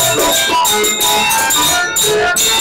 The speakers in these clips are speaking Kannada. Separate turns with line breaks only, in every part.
Let's go.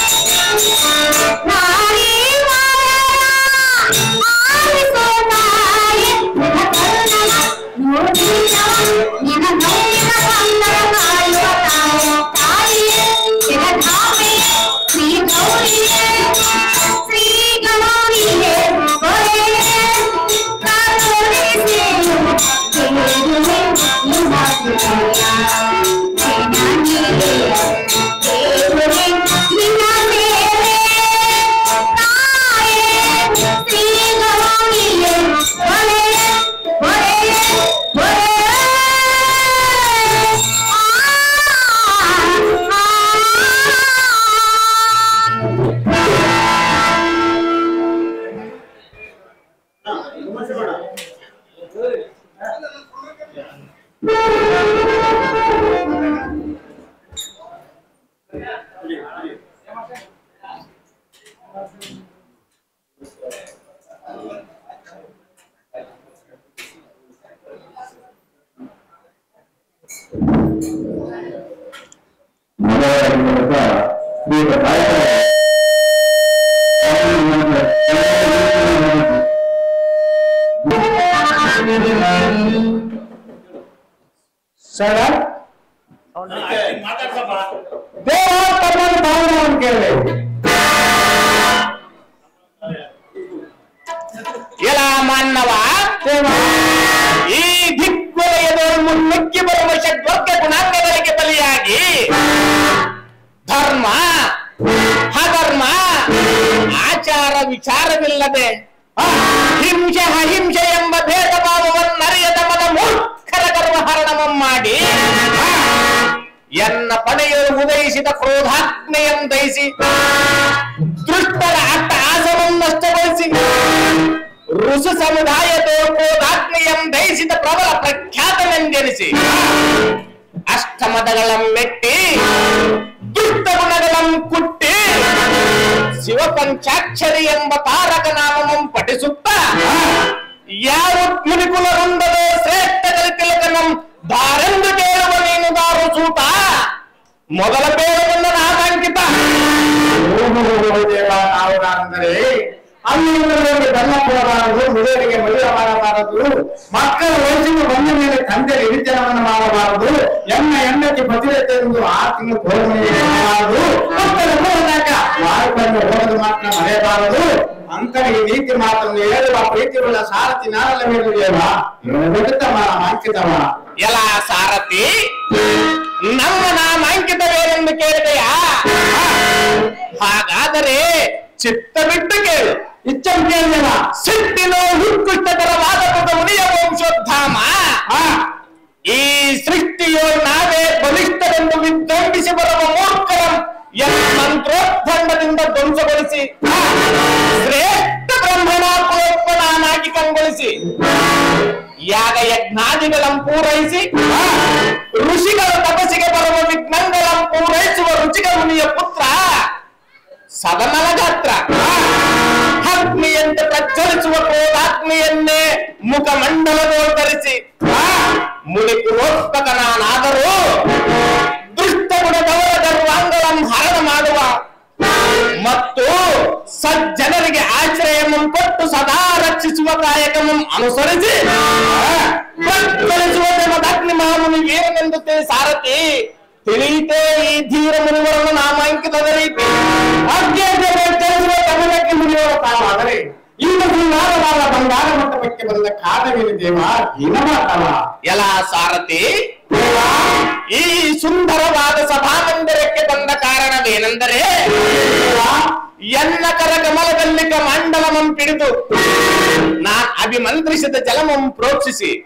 ವಿಚಾರವಿಲ್ಲದೆ ಹಿಂಸೆ ಅಹಿಂಸೆ ಎಂಬ ಭೇದ ಭಾವವನ್ನರಿಯದ ಮದ ಮೂರ್ಖರ ಗರ್ವಹರಣವಂ ಮಾಡಿ ಎನ್ನ ಪಡೆಯಲು ಉದಯಿಸಿದ ಕ್ರೋಧಾತ್ಮೆಯಂತೈಸಿ ದುಷ್ಟರ ಅಟ್ಟ ಆಸವನ್ನಷ್ಟಗೊಳಿಸಿ ಋಷು ಸಮುದಾಯದ ಕ್ರೋಧಾಗ್ನೆಯಂ ದಯಿಸಿದ ಪ್ರಬಲ ಪ್ರಖ್ಯಾತನೆಂದೆನಿಸಿ ಅಷ್ಟಮದಗಳಂ ಮೆಟ್ಟಿ, ದುಷ್ಟ ಗುಣಗಳಂ ಕುಟ್ಟಿ ಶಿವಪಂಚಾಕ್ಷರಿ ಎಂಬ ತಾರಕ ನಾಮಮಂ ಪಠಿಸುತ್ತಾ ಯಾವ ಮುನಿಕುಲ ಹೊಂದದೋ ಶ್ರೇಷ್ಠ ಕಲಿತಿಲಕನಂ ದಾರೆಂದು ಕೇಳುವ ನೀನು ದಾರು ಸೂತ ಮೊದಲ ಬೇಡವನ್ನ ನಾಮಾಂಕಿತ
ದೇವ ನಾವು ಅಂದರೆ ಅಲ್ಲಿ ಧರ್ಮ ಕೊಡಬಾರದು ಮಹಿಳೆಯರಿಗೆ ಮದುವೆ ಮಾಡಬಾರದು ಮಕ್ಕಳ ವಯಸ್ಸಿಗೆ ಬಂದ ಮೇಲೆ ತಂದೆ ಹಿರಿತನವನ್ನು ಮಾಡಬಾರದು ಎಣ್ಣ ಎಣ್ಣಕ್ಕೆ ಪತಿರತೆ ಎಂದು ಆ ತಿಂಗಳು ಗೋಧನೆ ಮಾಡಬಾರದು ಮಕ್ಕಳ ಹೋದಾಗ ವಾಯುವನ್ನು ಹೋಗದು ಮಾತ್ರ ಮರೆಯಬಾರದು ಅಂತರ ಈ ನೀತಿ ಮಾತನ್ನು ಹೇಳುವ ಪ್ರೀತಿಯುಳ್ಳ ಸಾರಥಿ ನಾನಲ್ಲ ದೇವ ಬಿಡುತ್ತವ ಅಂಕಿತವ
ಎಲ ಸಾರಥಿ ನಮ್ಮ ನಾಮಾಂಕಿತವೇನೆಂದು ಕೇಳಿದೆಯಾ ಹಾಗಾದರೆ ಚಿತ್ತ ಬಿಟ್ಟು ಕೇಳು
ಇಚ್ಚಂ ಕೇಳಿದೆವ
ಸಿಟ್ಟಿನ ಉತ್ಕೃಷ್ಟಕರವಾದ ಮುನಿಯ ವಂಶೋದ್ಧಾಮ ಈ ಸೃಷ್ಟಿಯು ನಾವೇ ಬಲಿಷ್ಠರೆಂದು ವಿಜೃಂಭಿಸಿ ಬರುವ ಮೂರ್ಖರಂ ಮಂತ್ರೋದ್ದಂಡದಿಂದ ಧ್ವಂಸಗೊಳಿಸಿ, ಶ್ರೇಷ್ಠ ಬ್ರಹ್ಮಣ ಕುಲೋತ್ಪನ್ನಾಗಿ ಕಂಗೊಳಿಸಿ ಯಾಗ ಯಜ್ಞಾದಿಗಳನ್ನು ಪೂರೈಸಿ, ಋಷಿಗಳ ತಪಸ್ಸಿಗೆ ಬರುವ ವಿಘ್ನಗಳನ್ನು ಪೂರೈಸುವ ರುಚಿಕ ಮುನಿಯ ಪುತ್ರ. ಸದನಲ ಗಾತ್ರ ಅಗ್ನಿಯಂತೆ ಪ್ರಜ್ವಲಿಸುವ ಕ್ರೋಧಾಗ್ನಿಯನ್ನೇ ಮುಖಮಂಡಲದೋಲ್ಕರಿಸಿ ಮುನಿ ಪುರೋತ್ಪಕನಾದರೂ ಸಜ್ಜನರಿಗೆ ಆಶ್ರಯವನ್ನು ಕೊಟ್ಟು ಸದಾ ರಕ್ಷಿಸುವ ಕಾಯಕಮಂ ಅನುಸರಿಸಿ. ಪ್ರಜ್ವಲಿಸುವ ಅಗ್ನಿ ಮಾಮುನಿ ವೀರನೆಂದು ತಿಳಿ ಸಾರಥಿ? ತಿಳಿಯಿತೇ ಈ ಧೀರ ಮುನಿವರನ್ನು ನಾಮಾಂಕಿತದ ರೀತಿ
ತಿಳಿಸುವ ಕಮಲಕ್ಕೆ ಮುಗಿಯುವ ಕಾಲಾದರೆ ಈಗ ಸಿಂಗಾರವಾದ ಬಂಗಾರ ಮಂಟಪಕ್ಕೆ ಬಂದ ಕಾದವೇನು ದೇವ? ಹೀನಮಾತವ.
ಎಲ ಸಾರಥಿ? ಈ ಸುಂದರವಾದ ಸಭಾ ಮಂದಿರಕ್ಕೆ ಬಂದ ಕಾರಣವೇನೆಂದರೆ ಎನ್ನ ಕರ ಕಮಲದಲ್ಲಿ ಮಂಡಲಮಂ ಪಿಡಿದು ನಾ ಅಭಿಮಂತ್ರಿಸಿದ ಜಲಮಂ ಪ್ರೋಕ್ಷಿಸಿ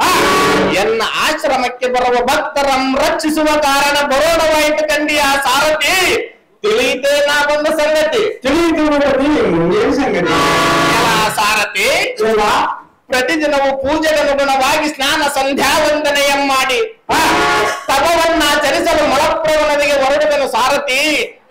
ಎನ್ನ ಆಶ್ರಮಕ್ಕೆ ಬರುವ ಭಕ್ತರಂ ರಕ್ಷಿಸುವ ಕಾರಣ ಬರೋಣವಾಯಿತು ಕಂಡಿಯ ಸಾರಥಿ. ತಿಳಿಯಿತೇ ನಾ ಬಂದ ಸಂಗತಿ.
ತಿಳಿಯಿತು ಸಂಗತಿ.
ಸಾರಥಿ. ಪ್ರತಿದಿನವೂ ಪೂಜೆಗನುಗುಣವಾಗಿ ಸ್ನಾನ ಸಂಧ್ಯಾ ವಂದನೆಯಂ ಮಾಡಿ. ತಪವನ್ನಾಚರಿಸಲು ಮೊಳಪ್ರವಣದಿಗೆ ಹೊರಡುವೆನು ಸಾರಥಿ.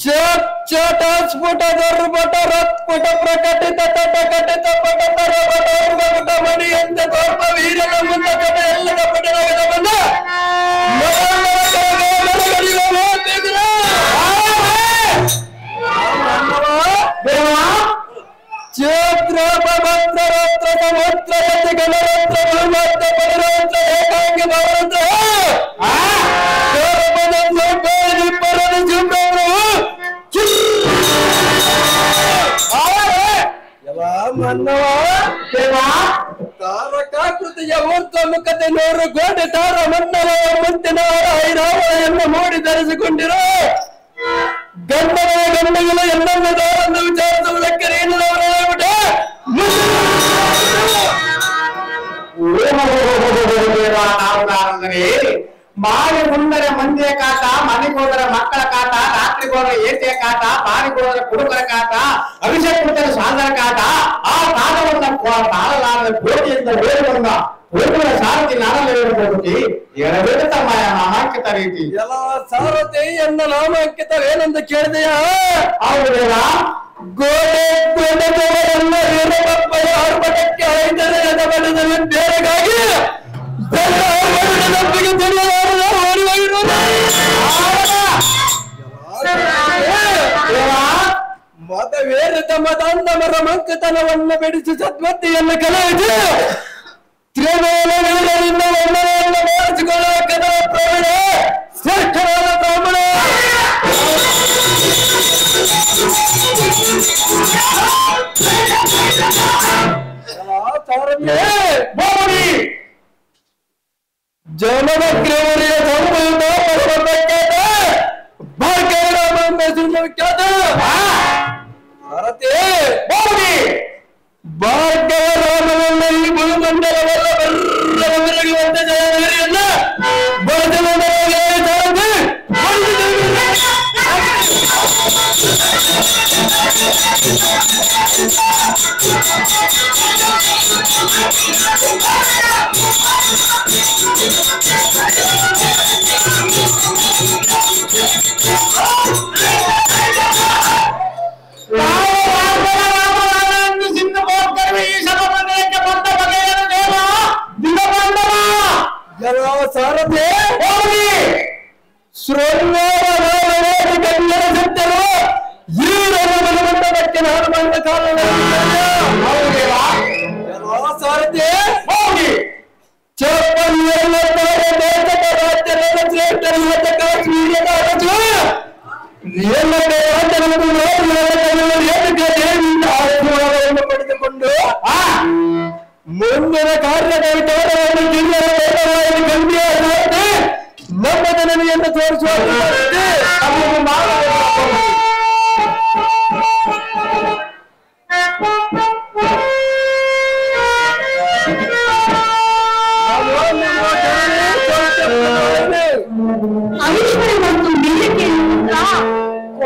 ಸಿರಿಯೇ
ಚಟ್ ಚಟ ಸ್ಫುಟ ದರ್ಭಟ ರತ್ಪುಟ ಪ್ರಕಟಿತ ತಟ ಕಟಿತ ಪಟ ತರ ಪಟ ಉರ್ಗಪಟ ಮಣಿಯಂತ ತೋರ್ಪ ವೀರನ ಮುಂದ ಕಟ ಎಲ್ಲದ ಪಟ ನಗದ ಬಂದ ಮರಗಳ ಕೆಳಗೆ ಮರಗಳಿವೆ ಹೋಗ್ತಿದ್ರ. ಚೇತ್ರ ಭದ್ರ ರತ್ರ ಸಮುದ್ರ ಯತಿ ಗಣರತ್ರ ಭೂಮತ್ರ ಪರಿರತ್ರ ಏಕಾಂಗಿ ಭವರಂತ್ರ ಎಲ್ಲ ಮನ್ನವ ತಾರಕಾಕೃತಿಯ ಮೂರ್ತ ಮುಖತೆ ನೂರು ಗೋಡೆ ತಾರ ಮಂಡಲ ಮುತ್ತಿನ ಐರಾವಳೆಯನ್ನು ಮೂಡಿ ಧರಿಸಿಕೊಂಡಿರೋ ಗಂಡನ ಗಂಡಗಳು ಎಲ್ಲನ್ನು ದಾರನ್ನು ವಿಚಾರಿಸುವುದಕ್ಕೆ ನೀಡಿದವರೇ ಬಿಟ್ಟ
ಅಂದರೆ ಬಾವಿ ಮುಂದರ ಮಂದಿಯ ಕಾಟ ಮನೆಗೋದರ ಹೋದರೆ ಮಕ್ಕಳ ಕಾಟ ರಾತ್ರಿಗೆ ಹೋದರೆ ಏಟಿಯ ಕಾಟ ಬಾವಿಗೆ ಹೋದರೆ ಕುಡುಕರ ಕಾಟ ಅಭಿಷೇಕ ಕುಡಿದರೆ ಸಾಧನ ಕಾಟ ಆ ಕಾಲವನ್ನ ತಾಳಲಾರದ ಕೋಟಿಯಿಂದ ಬೇರೆ ಬಂದ ಕೋಟಿಗಳ ಸಾರಥಿ ನಾನಲ್ಲಿ ಹೇಳ್ಬೋದು ಎಡಬೇಡ ತಮ್ಮ ನಾಮಾಂಕಿತ ರೀತಿ.
ಎಲ್ಲ ಸಾರಥಿ ಎನ್ನ ನಾಮಾಂಕಿತವೇನೆಂದು ಕೇಳಿದೆಯಾ
ಹೌದೇವ
ಗೋಡೆ ಗೋಡೆದವರನ್ನ ವೀರಬಪ್ಪಯ ಆರ್ಭಟಕ್ಕೆ ಐದನೇ ಬಡದಲ್ಲಿ ಬೇರೆಗಾಗಿ ನಂಬಿಕೆ ತಿಳಿಯಲಾರದ ಓಡಿ ಹೋಗಿರೋದು. ಮದ ಬೇರೆ ತಮ್ಮ ದಾಂಧಮರ ಮಂಕತನವನ್ನು ಬಿಡಿಸಿ ಸದ್ಬುದ್ಧಿಯನ್ನು ಕಲಿಯಿತು ತ್ರಿವೇಲ ವೀರರಿಂದ ವರ್ಣನೆಯನ್ನು ಮಾಡಿಸಿಕೊಳ್ಳುವ ಕದರ ಪ್ರವೀಣ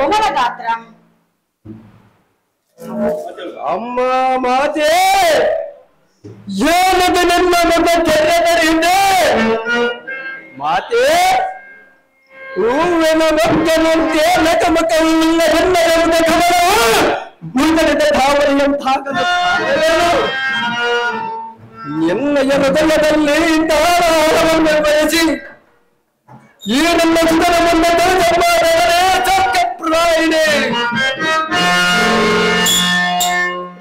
ಕೋಮಲ ಗಾತ್ರ
ಅಮ್ಮ ಮಾತೆ ಏನದು ನನ್ನ ಮಗ ತೆರೆದರಿಂದ ಮಾತೆ ಹೂವಿನ ಮಕ್ಕನಂತೆ ನಕಮಕವಿಲ್ಲ ಹೆಣ್ಣೆರವುದ ಕಮಲವು ಮುಗಿದ ಧಾವರಿಯಂತಾಗದ ಕಾರಣವೇನು? ನಿನ್ನಯ ಹೃದಯದಲ್ಲಿ ಇಂತಹ ಆಹಾರವನ್ನು ಬಯಸಿ ಈ ನನ್ನ ಸುತನ ಮುಂದೆ ದೊರೆತಮ್ಮನೇ ಚಕ್ರಪ್ರಾಯಿಣೆ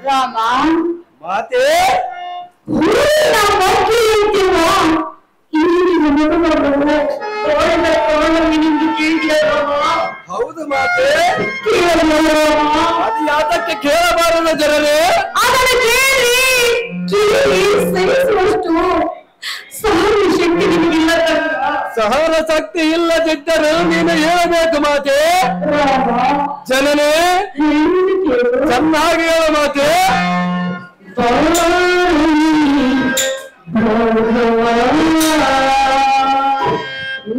ರಾಮ
ಮಾತೆ
ಊರಿನ ಬಗ್ಗೆ ಇರ್ತೀವ ಇಂದಿನ ಮಗುವನ್ನು ತೋಳದ ತೋಳವಿನಿಂದ ಕೇಳಿದ ರಾಮ
ಹೌದು ಮಾತೆ
ಕೇಳಲ್ಲ ರಾಮ
ಅದು ಯಾತಕ್ಕೆ ಕೇಳಬಾರದು ಜನರೇ
ಅದನ್ನು ಕೇಳಿ ಕೇಳಿ ಸಹಿಸುವಷ್ಟು ಸಹನ ಶಕ್ತಿ ನಿಮಗಿಲ್ಲ ಕಣ್ಣ.
ಸಹನ ಶಕ್ತಿ ಇಲ್ಲದಿದ್ದರೂ ನೀನು ಹೇಳಬೇಕು ಮಾತೆ
ರಾಮ
ಜನನೇ
ಹೇಳುವುದು ಕೇಳು
ಚೆನ್ನಾಗಿ ಹೇಳ ಮಾತೆ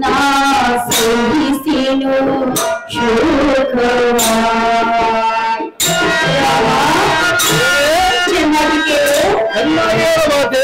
ನಾ ಸಹಿಸಿನು ಚೆನ್ನಾಗಿ ಕೇಳು
ಚೆನ್ನಾಗಿ ಹೇಳ ಮಾತೆ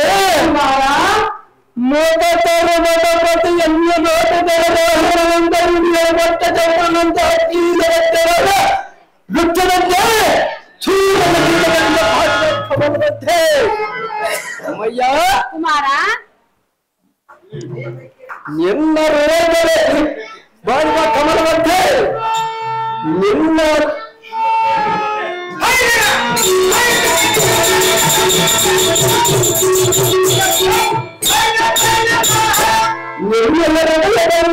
ಅಮ್ಮಯ್ಯ
ಕುಮಾರ
ನಿನ್ನ ರೋಗಗಳೇ ಮಾಡುವ ಕಮಲದಂತೆ ನಿನ್ನ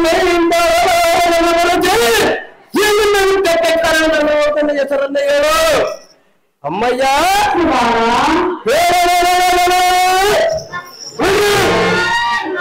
ಮೇಲಿಂದ ನನ್ನ ಹೆಸರನ್ನ ಹೇಳು ಅಮ್ಮಯ್ಯ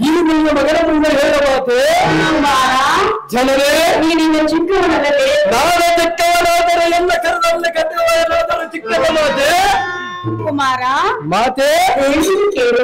ಈ
ನಿಮ್ಮ ಮಗನ ಮುಂದೆ ಹೇಳಬಾರದು
ಕುಮಾರ
ಜನರೇ
ನೀನಿನ್ನ ಚಿಕ್ಕವನಲ್ಲದೆ
ನಾನು ಚಿಕ್ಕವನಾದರೆ ಎಲ್ಲ ಕರದಲ್ಲಿ ಕಟ್ಟುವನಾದರೂ ಚಿಕ್ಕವನಾದೆ
ಕುಮಾರ
ಮಾತೆ
ಹೇಳಿದ್ದು ಕೇಳು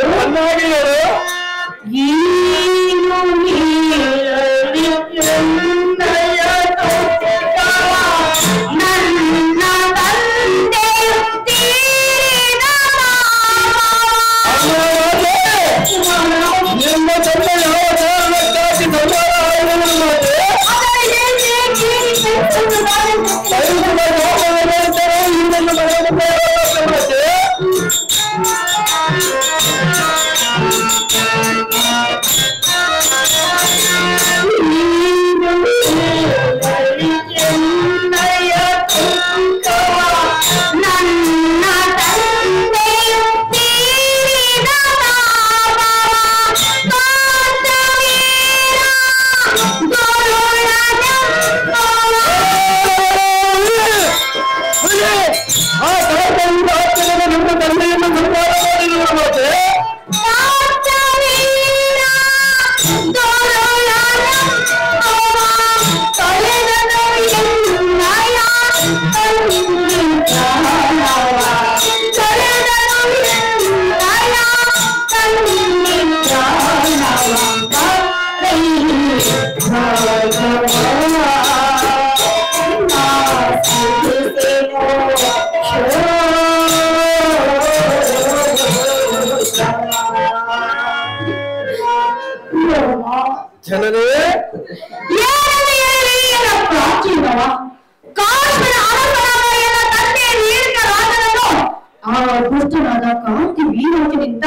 ಆ
ದುಷ್ಟನಾದ ಕಾಂತಿ ವೀರೋಚನಿಂದ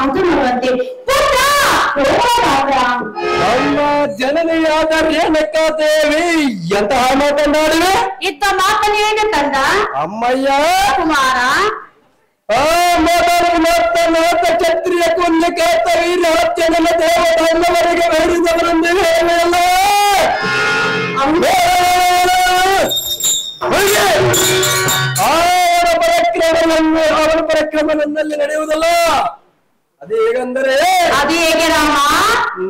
ಅದನವಂತೆ ಪುತ್ರ ಹೋಗಲಾಗ
ನಮ್ಮ ಜನನಿಯಾದ ರೇಣುಕಾ ದೇವಿ ಎಂತಹ ಮಾತನಾಡಿವೆ
ಇತ್ತ ಮಾತನೇನು ಕಂದ
ಅಮ್ಮಯ್ಯ
ಕುಮಾರ
ಆ ಮೊದಲು ಮಾತ ಮಾತ ಕ್ಷತ್ರಿಯ ಕುಲ್ಯ ಕೇತ ವೀರ ಹತ್ಯೆಗಳ ದೇವರನ್ನವರಿಗೆ ಬೇಡಿದವರೆಂದು ಹೇಳಲ್ಲ ಅವರ ಪರಕ್ರಮವನ್ನು ಅವರ ಪರಾಕ್ರಮ ನನ್ನಲ್ಲಿ ನಡೆಯುವುದಲ್ಲ. ಅದು ಹೇಗಂದರೆ
ಅದು ಹೇಗೆ ರಾಮ?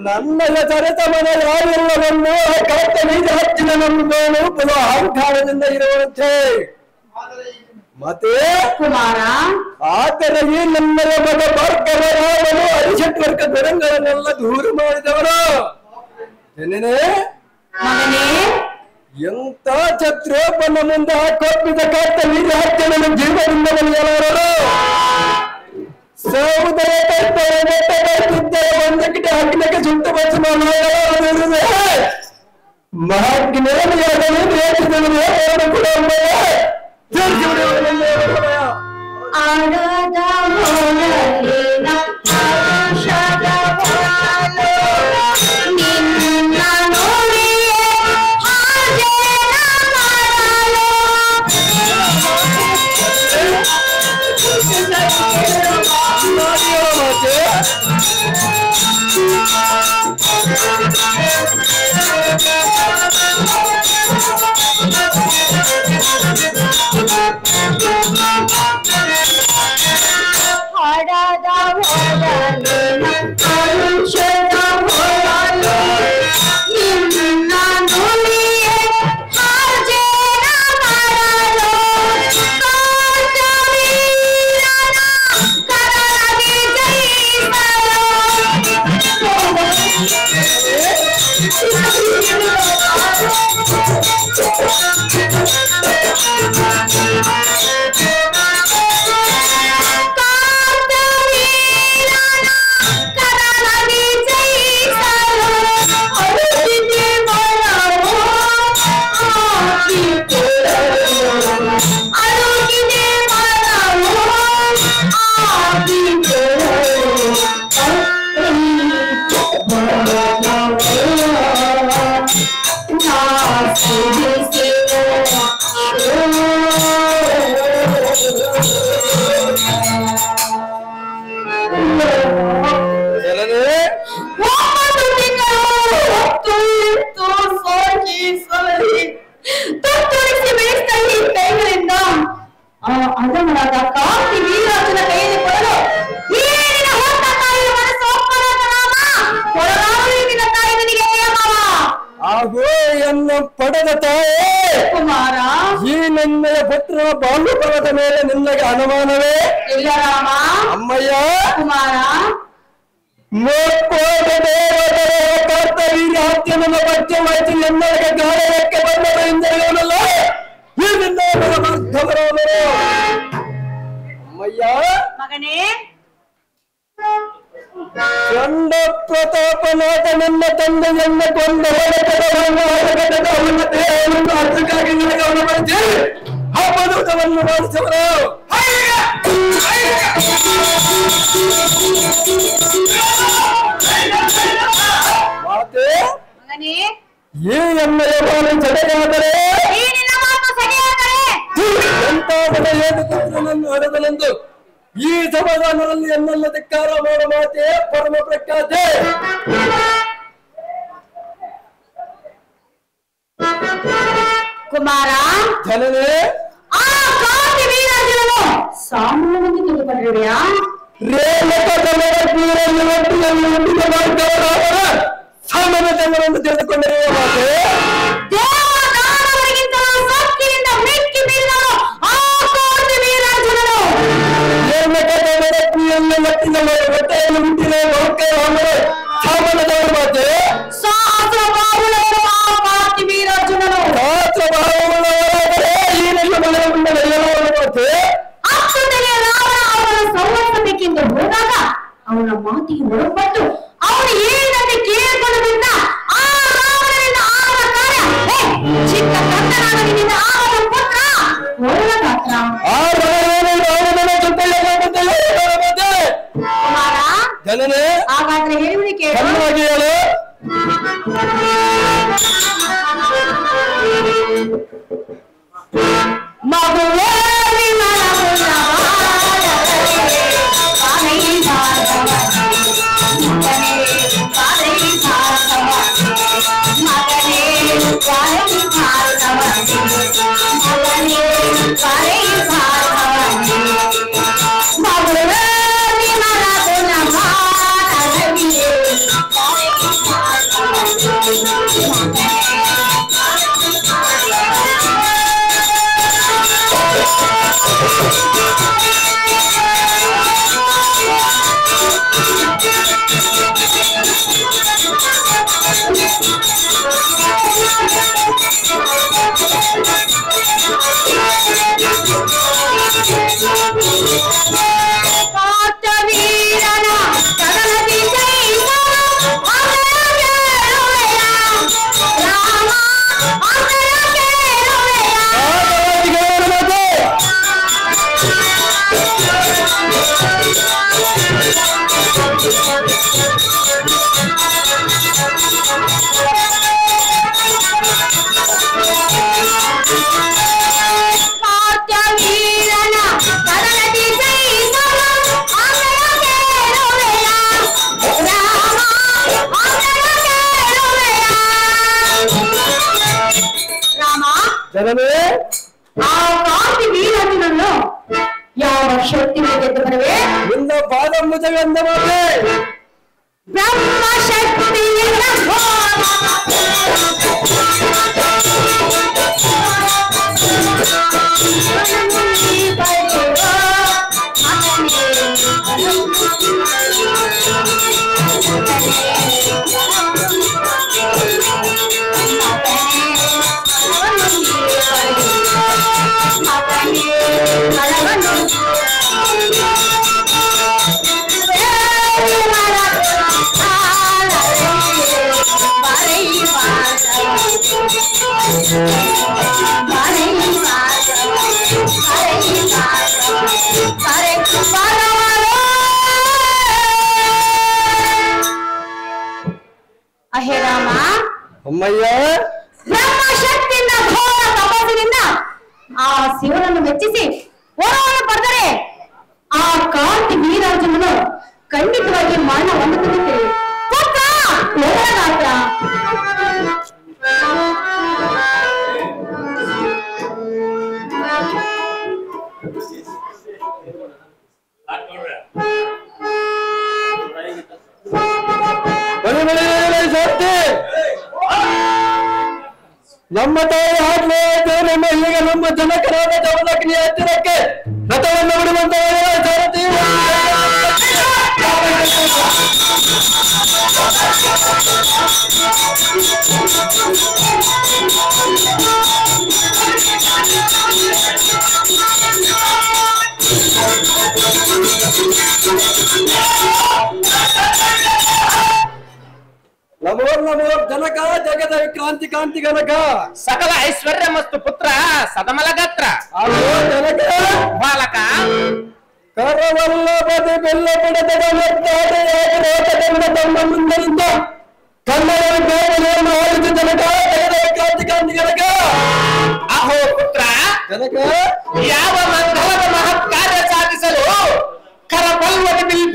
ನನ್ನ ಹೆಸರಿತ ಮನೆ ಯಾವೆಲ್ಲವನ್ನು ಕರೆಕ್ಟ ನೀರು ನಮ್ಮ ನಮ್ಮನ್ನು ಪುನಃ ಅಹಂಕಾರದಿಂದ ಇರುವಂತೆ. ಮತ್ತೆ
ಕುಮಾರ
ಆದರೆ ಈ ನನ್ನ ಮಗ ಭಾರ್ಗವ ರಾಮನು ಅರಿಷಟ್ವರ್ಗ ದುರಂಗಗಳನ್ನೆಲ್ಲ ದೂರ ಮಾಡಿದವರು
ಮಗನೇ
ಎಂತ ಛತ್ರೋಪನ ಮುಂದೆ ಕೊಪ್ಪಿದ ಕಾಟ ನೀರು ಹಚ್ಚನ ಜೀವದಿಂದ ಎಲ್ಲರೂ ಸೌದರ ಕರ್ತವ್ಯ ಬೆಟ್ಟ ಕಟ್ಟಿದ್ದ ಒಂದು ಕಿಟ ಹಕ್ಕಿನಕ್ಕೆ ಸುಟ್ಟು ಬಚ್ಚ ಮಹಾಜ್ಞಾನಿಯಾಗಲಿ ದೇಶದಲ್ಲಿ ಅವರು ಕೂಡ ಸೇರಿಸಿ ಬಿಡುವ
ಆಡದ ಮೊಳಲಿನ ಅವನ ಅರ್ಥಕ್ಕಾಗಿ ನಿನಗೆ ಅವನ ಮಧ್ಯೆ ಅಪನೂತವನ್ನು ಮಾಡಿಸವರು ಈ ಎಣ್ಣೆಯ ಬಾಲು
ಸರಿಯಾದರೆ
ಎಂತಾದರೆ ಏನು ಪುತ್ರನನ್ನು ಹರದಲೆಂದು ಈ ಸಮಾಧಾನದಲ್ಲಿ ಎನ್ನೆಲ್ಲ ಧಿಕ್ಕಾರ ಮಾಡುವ ಮಾತೆ, ಪರಮ ಪ್ರಖ್ಯಾತೆ.
ಕುಮಾರ
ಜನನೇ
ಆ ಕಾಂತಿ ವೀರಾಜನನು ಸಾಮಾನ್ಯವಾಗಿ ತಿಳಿದುಕೊಂಡಿರುವೆಯಾ
ರೇಣುಕ ಜನರ ಬೀರಲ್ಲಿ ಒಟ್ಟಿನಲ್ಲಿ ಉಂಡಿದ ಮಾರ್ಗವರಾದರ ಸಾಮಾನ್ಯ ಜನರನ್ನು ತಿಳಿದುಕೊಂಡಿರುವ ಮಾತೆ
ದೇವದಾನವರಿಗಿಂತಲೂ ಸೊಕ್ಕಿನಿಂದ ಮೆಕ್ಕಿ ಬೀರಿದನು ಆ ಕಾಂತಿ ವೀರಾಜನನು
ರೇಣುಕ ಜನರ ಬೀರಲ್ಲಿ ಒಟ್ಟಿನ ಹೊಟ್ಟೆಯಲ್ಲಿ ಹುಟ್ಟಿದ ಲೋಕರಾಮರ ಸಾಮಾನ್ಯದವರು ಮಾತೆ
ಅವರನ್ನು ಸಂವರಿಸಬೇಕೆಂದು ಹೋದಾಗ ಅವನ ಮಾತಿಗೆ ಒಳಪಟ್ಟು ಅವನು ಏನಂತೆ ಕೇಳಿಕೊಂಡು ಬಿದ್ದ ಆ ಆದ ಕಾರ್ಯ ಚಿಕ್ಕ ಆದ ಪುತ್ರ ಒಳ್ಳ ಗಾತ್ರ
ಜನನೇ
ಹಾಗಾದ್ರೆ ಕೇಳು.
ಹೇಳು.
ಕಾಂತಿ ಗಣಕ
ಸಕಲ ಐಶ್ವರ್ಯ
ಮಸ್ತು ಬೆಲ್ಲ ತಮ್ಮ ಮುಂದರಿಂದ ಆಳಿದ ಜನಕ ಜಗದ ಕ್ರಾಂತಿ ಕಾಂತಿ ಗಣಕ
ಅಹೋ ಪುತ್ರ.
ಜನಕ.
ಯಾವ ಮಂಗಲದ ಮಹತ್ ಕಾರ್ಯ ಸಾಧಿಸಲು ಕರಪಲ್ವದ ಬಿಲ್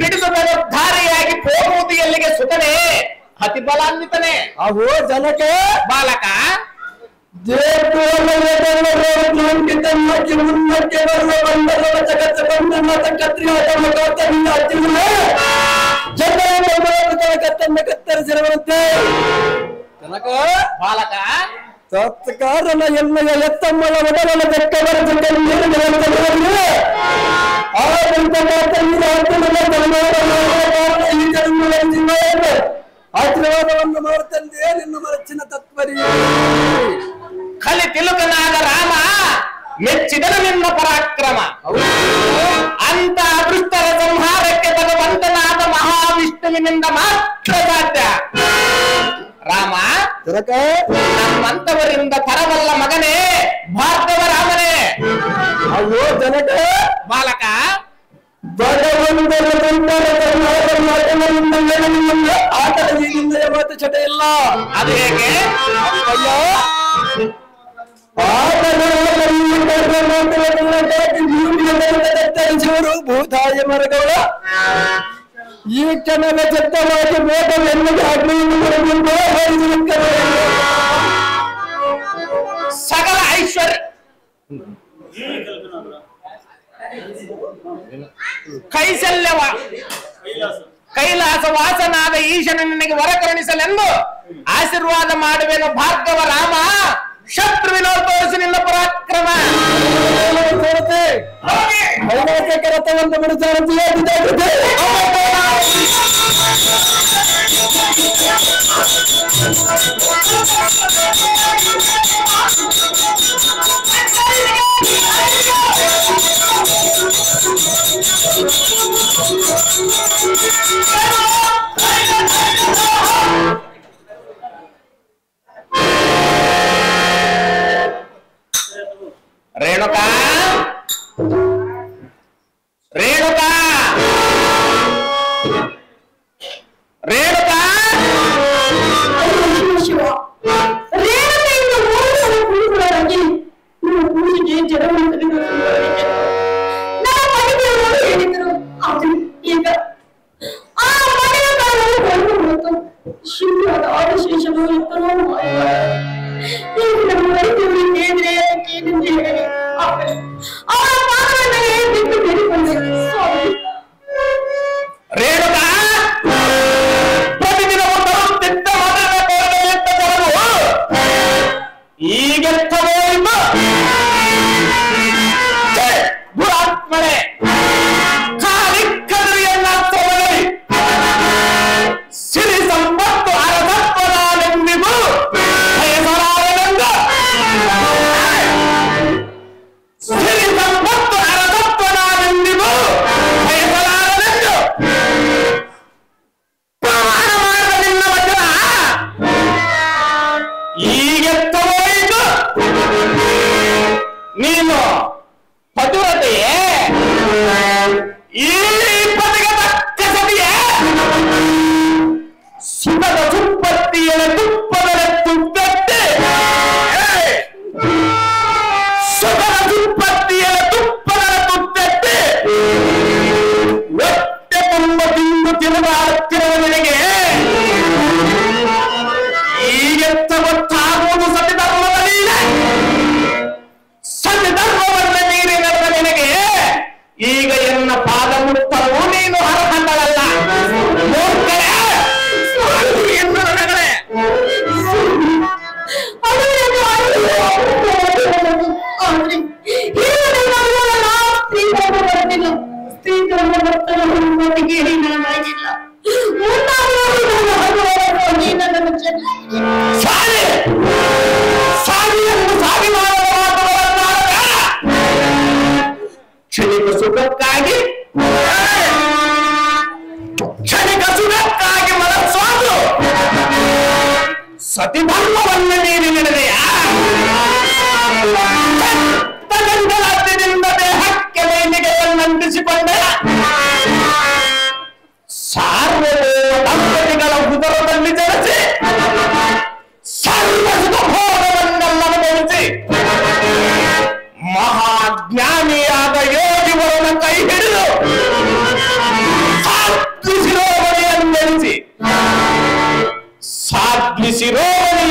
ಧಾರೆಯಾಗಿ ಹೋಗುವುದು ಎಲ್ಲಿಗೆ ಸುತನೆ ಅತಿ ಬಲಾನ್ವಿತನೇ
ಅಹೋ ಜನಕ
ಬಾಲಕ
ದೇವಕ್ಕೆ ಮುನ್ನಕ್ಕೆ ಬರುವ ಬಂಧನದ ಜಗತ್ತ ಬಂಧನ ಕತ್ರಿಯ ತಮ್ಮ ಕರ್ತವ್ಯ ಅಜ್ಜಿಗಳ ಜನರ ಕತ್ತನ್ನ ಕತ್ತರಿಸಿರುವಂತೆ ಜನಕ
ಬಾಲಕ
ಸತ್ಕಾರನ ಎಣ್ಣೆಯ ಎತ್ತಮ್ಮಳ ಮೊದಲನ ಬೆಕ್ಕ ಬರೆದ ನೀರು ಆಡಳಿತ ಮಾತಲ್ಲಿನ ಅಂತಿಮದ ಧರ್ಮದ ಈ ಜನ್ಮದ ಜೀವನ ಆಶೀರ್ವಾದವನ್ನು ಮಾಡುತ್ತಂದೆ ನಿನ್ನ ಮರಚಿನ ತತ್ವರಿ
ಕಲಿ ತಿಲುಕನಾದ ರಾಮ ಮೆಚ್ಚಿದನು ನಿನ್ನ ಪರಾಕ್ರಮ ಅಂತ ಅದೃಷ್ಟರ ಸಂಹಾರಕ್ಕೆ ಭಗವಂತನಾದ ಮಹಾವಿಷ್ಣುವಿನಿಂದ ಮಾತ್ರ ಸಾಧ್ಯ ರಾಮ
ಜನಕ
ನಮ್ಮಂತವರಿಂದ ತರವಲ್ಲ ಮಗನೇ ಭಾರ್ಗವ ರಾಮನೇ
ಅಯ್ಯೋ ಜನಕ
ಬಾಲಕ
ಆಟದ ಈಗಿಂದ ಮಾತು ಚಟ ಇಲ್ಲ.
ಅದು ಹೇಗೆ?
ಅಯ್ಯೋ. ಕತ್ತರಿಸುವರು ಭೂತಾಯ ಮರಗೌಡ ಈ ಕ್ಷಣದ ಚತ್ತವಾಗಿ ಮೋಟವನ್ನು ಅಗ್ನಿಯನ್ನು
ಸಕಲ ಐಶ್ವರ್ಯ. ಕೈಸಲ್ಯವ ಕೈಲಾಸ ವಾಸನಾದ ಈಶನ ನಿನಗೆ ವರ ಕರುಣಿಸಲೆಂದು ಆಶೀರ್ವಾದ ಮಾಡುವೆನು ಭಾರ್ಗವ ರಾಮ ಶತ್ರುವಿನೋ ತೋರಿಸಿ ನಿನ್ನ ಪರಾಕ್ರಮ.
ಕರತವನ್ನು ಬಿಡುತ್ತಾರೆ
रेणुका रेणुका रेणुका रेणुका पूजे जन्म சும்மாத
ஆதிசேஷமும் இப்பனும் நீங்க நம்ம வைத்தவரை தேவையே கேட்டுட்டே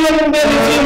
Believe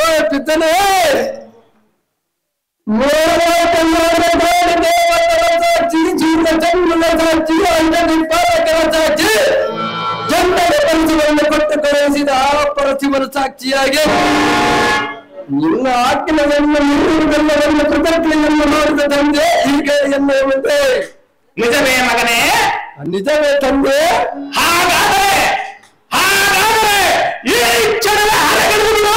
ಆಹೋ ಪಿತನೇ ಸಾಕ್ಷಿ ಜೀವ ಜನ್ಮದ ಸಾಕ್ಷಿ ಅಂಡ ನಿಪಾಲಕರ ಸಾಕ್ಷಿ ಜನ್ಮದ ಪರಶುವನ್ನು ಕೊಟ್ಟು ಕಳುಹಿಸಿದ ಆ ಪರಶುವನ ಸಾಕ್ಷಿಯಾಗಿ ನಿನ್ನ ಆಜ್ಞೆಯನ್ನು ನೀರುವುದೆಲ್ಲವನ್ನು ಕೃತಜ್ಞೆಯನ್ನು ಮಾಡಿದ ತಂದೆ ಈಗ ಎನ್ನುವಂತೆ.
ನಿಜವೇ ಮಗನೇ?
ನಿಜವೇ ತಂದೆ.
ಹಾಗಾದರೆ ಹಾಗಾದರೆ ಈ ಕ್ಷಣದ ಹರಗಿರುವುದು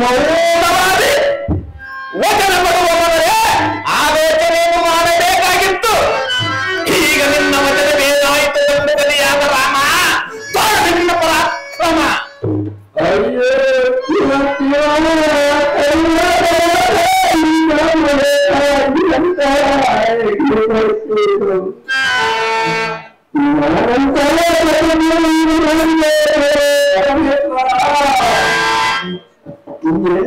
ಮೌನವಾದಿ ವಚನ ಕೊಡುವ ಮೊದಲೇ ಆಲೋಚನೆಯನ್ನು ಮಾಡಬೇಕಾಗಿತ್ತು. ಈಗ ನಿನ್ನ ವಚನವೇನಾಯಿತು ಎಂದು ಬಲಿಯಾದ ರಾಮ ನಿನ್ನ ಪರಾಕ್ರಮ. Yeah.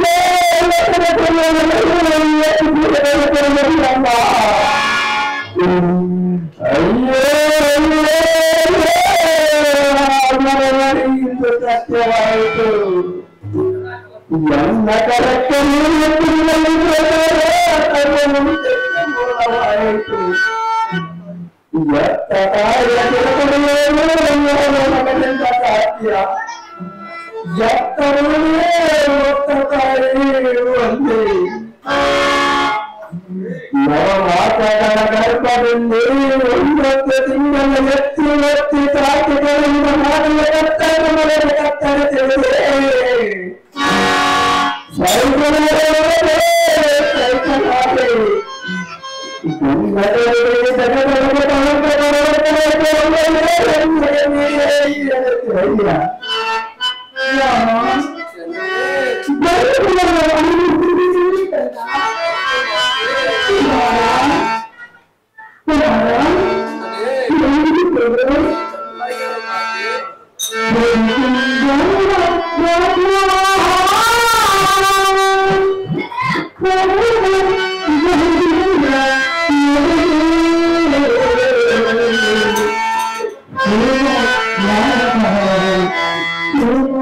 Oh,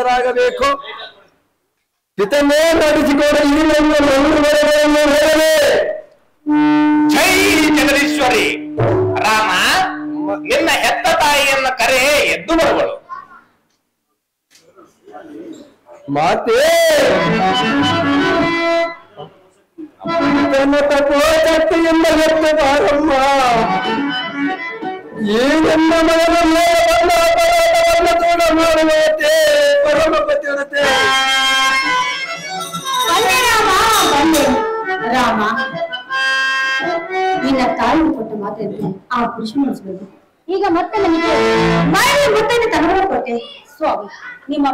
ಶಾಂತ ಚಿತ್ತರಾಗಬೇಕು ಹಿತನೇ ನಡೆಸಿಕೊಡ
ಜೈ ಜಗದೀಶ್ವರಿ. ರಾಮ ನಿನ್ನ ಹೆತ್ತ ತಾಯಿಯನ್ನ ಕರೆ ಎದ್ದು ಬರುವಳು.
ಮಾತೆ. ತನ್ನ ತಪೋಶಕ್ತಿಯಿಂದ ಎತ್ತ ಬಾರಮ್ಮ. ಈ ನನ್ನ ಮಗನ ಮೇಲೆ ಬಂದ ಅಪರಾಧವನ್ನು ದೂರ ಮಾಡುವಂತೆ ಪರಮ ಪತಿವ್ರತೆ
ರಾಮ ಬಂದೆ. ರಾಮ ನಿನ್ನ ತಾಯಿ ಕೊಟ್ಟ ಮಾತಿರುತ್ತೆ ಆ ಪುರುಷ ಮುಗಿಸ್ಬೇಕು ಈಗ ಮತ್ತೆ ನನಗೆ ಮಾಡಿ ಮುತ್ತೈದೆ ತಗೊಂಡು ಕೊಟ್ಟೆ. ಸ್ವಾಮಿ ನಿಮ್ಮ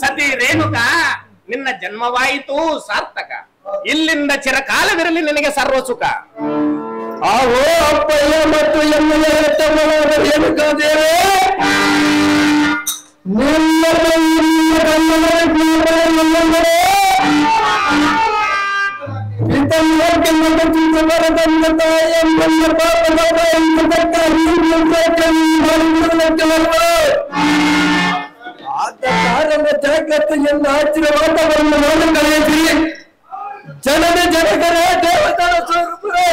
ಸತಿ ರೇಣುಕ ನಿನ್ನ ಜನ್ಮವಾಯಿತು ಸಾರ್ಥಕ. ಇಲ್ಲಿಂದ ಚಿರಕಾಲವಿರಲಿ ನಿನಗೆ ಸರ್ವ ಸುಖ
ಆಹೋ ಅಪ್ಪಯ್ಯ ಮತ್ತು ಎಮ್ಮೆಯ ತಮ್ಮನಾದ ರೇಣುಕಾದೇವೆ ನಿನ್ನ ನಿನ್ನ ಗಂಡನ ಜೀವನವೆಂದರೆ ಪಿತಂಗೋಕ್ಕೆ ಮಗದಿಂದ ಬರದಂದ ತಾಯಿಯನ್ನ ಪಾಪದ ಬಾಯಿಂದ ತಕ್ಕ ಆದ ಕಾರಣ ಜಾಗ್ರತೆಯಿಂದ ಆಶೀರ್ವಾದವನ್ನು ಮಾಡಿ ಕಳೆಯಿರಿ ಜನನ ಜನಗರ ದೇವತರ ಸ್ವರೂಪರೇ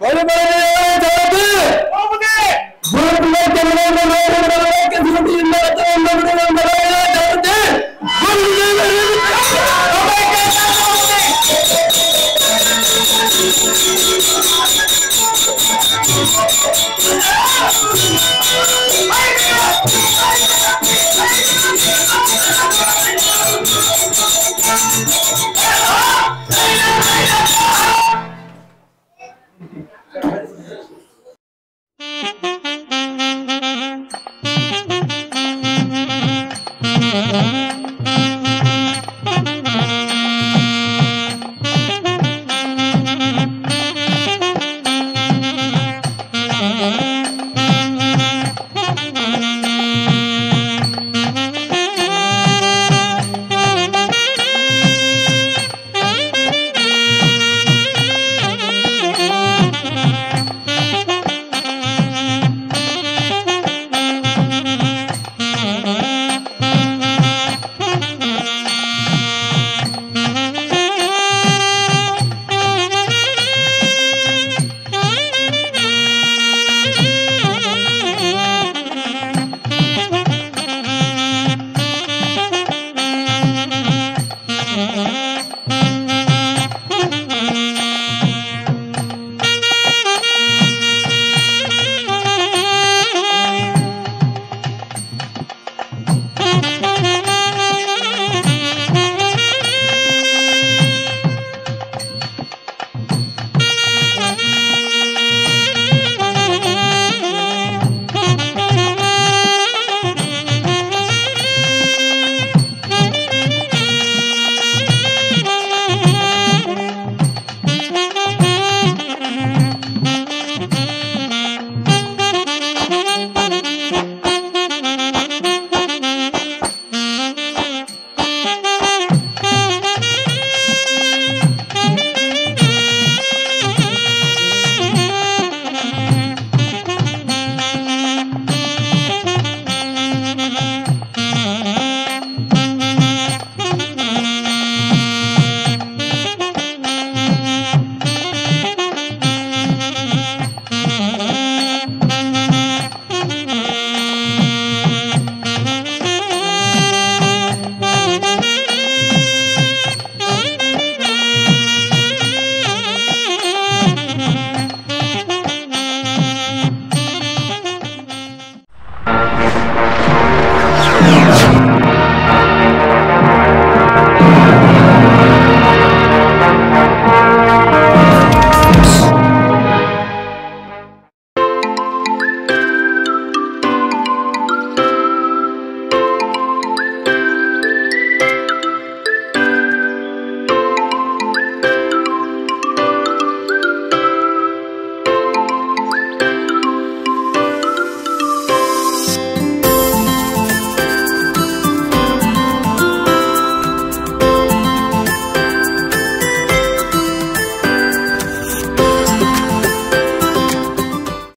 ಬಲು ಬರಲೇ